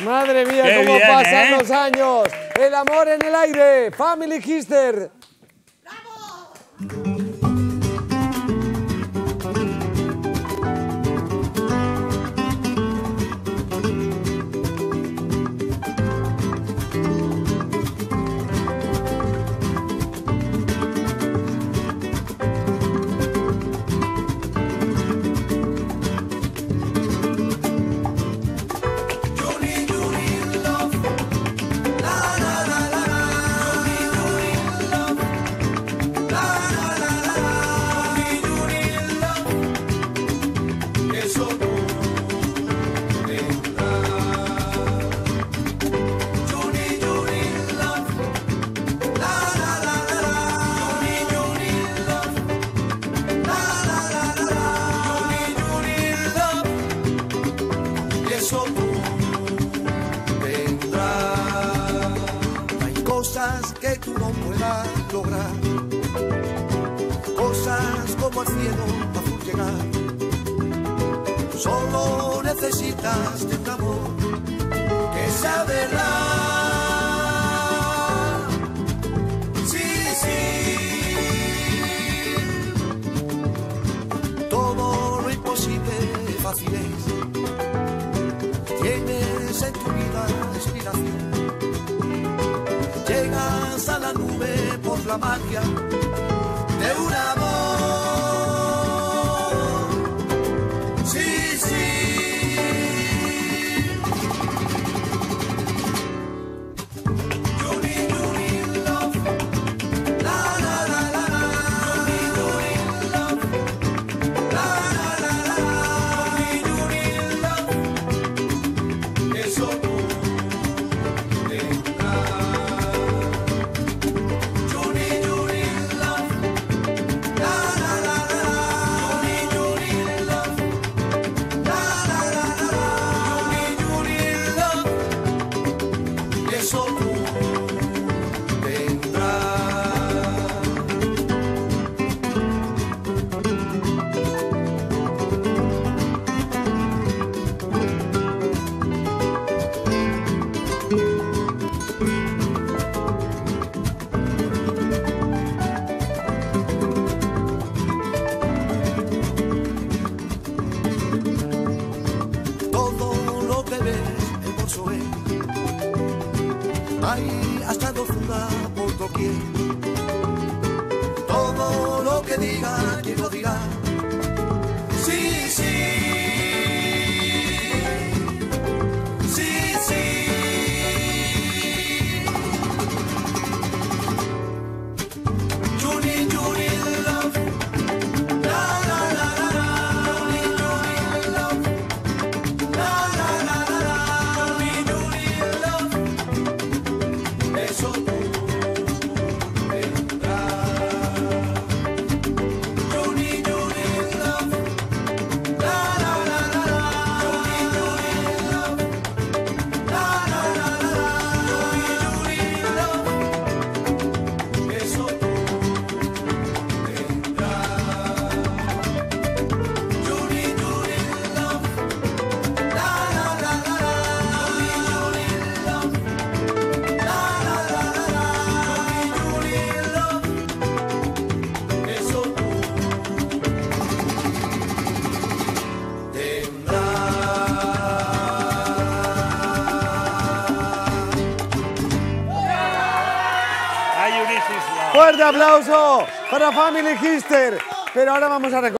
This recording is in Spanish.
Madre mía, Qué cómo bien, pasan ¿eh? los años. El amor en el aire. Family Hister. eso cosas que tú no puedas lograr, cosas como el cielo azul llegar. Solo necesitas de un amor que sea verdad. Sí, sí. Todo lo imposible fácil es Llegas a la nube por la magia de un amor. Que ves el bolso es. Hay hasta dulzura por doquier. Todo lo que diga, quien lo dirá. Fuerte aplauso para Family Hister. Pero ahora vamos a recordar.